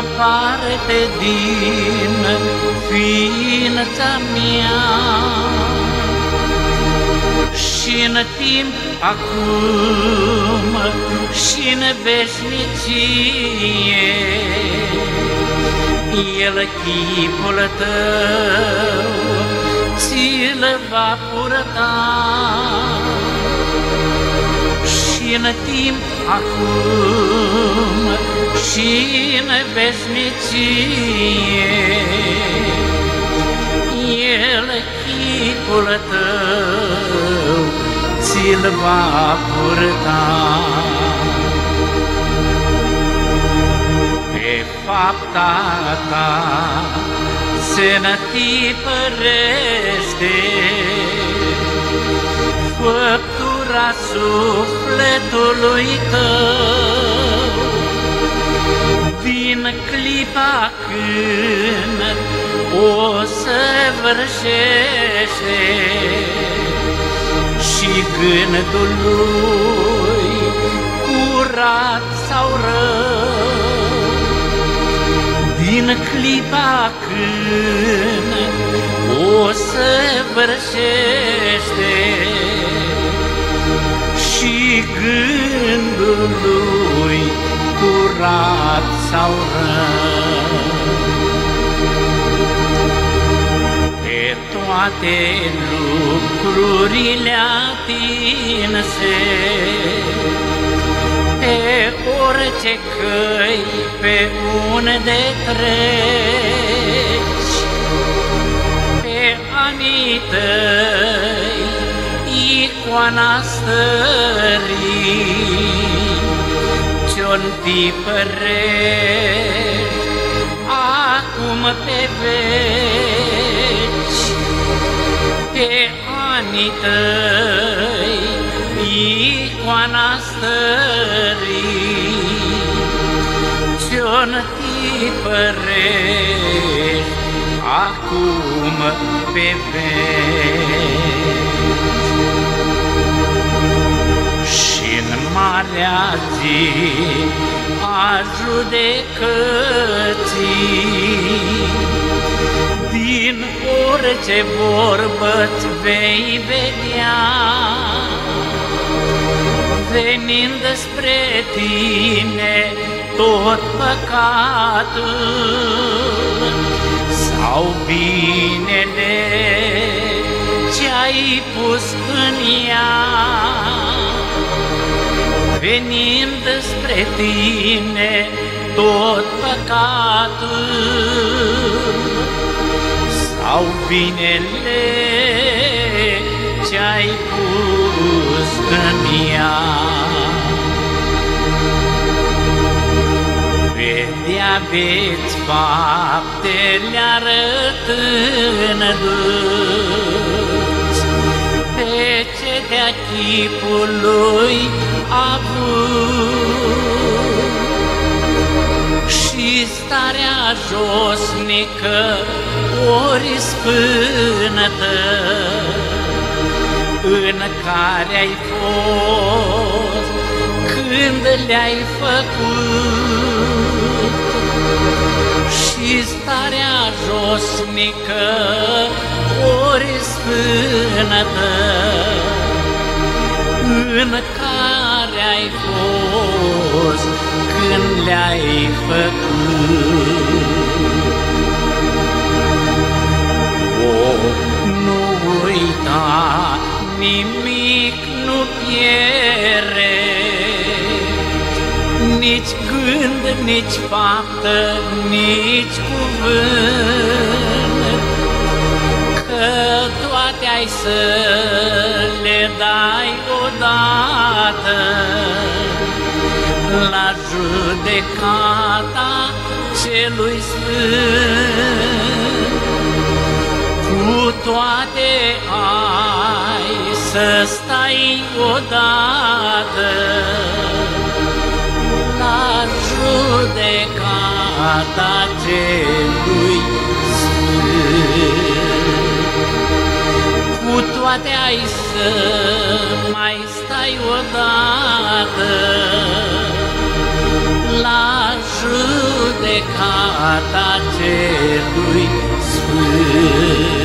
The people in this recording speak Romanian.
o parte din ființa mea. Și în timp acum și în veșnicie, El chipul tău ți-l va purta. Și în timp acum și în veșnicie, El chipul tău ți-l va purta. Pe fapta ta se nătipărește făptura sufletului tău. Din clipa când o săvârșește și gândul lui curat sau rău. Din clipa când o săvârșește și gândul lui curat sau rău. Pe toate lucrurile atinse, pe orice căi, pe unde treci, pe anii tăi, icoana stării, ce-o întipărești acum pe veci, pe anii tăi, icoana stării, ce-o întipărești acum pe veci. Marea zi a judecății, din orice vorbă vei vedea, venind spre tine tot păcatul sau binele ce ai pus în ea. Venind spre tine tot păcatul sau binele ce ai pus în ea. Vedea veți faptele arătând pe ce de-a chipului avut și starea josnică ori spânătă în care ai fost când le-ai făcut. Și starea josnică ori spânătă în care ai fost când le-ai făcut. O, nu uita, nimic nu pierde, nici gând, nici faptă, nici cuvânt, că toate ai să le dai odată la judecata celui sfânt. Cu toate ai să stai odată la judecata celui sfânt. Cu toate ai să mai stai odată la judecata judecata celui sfânt.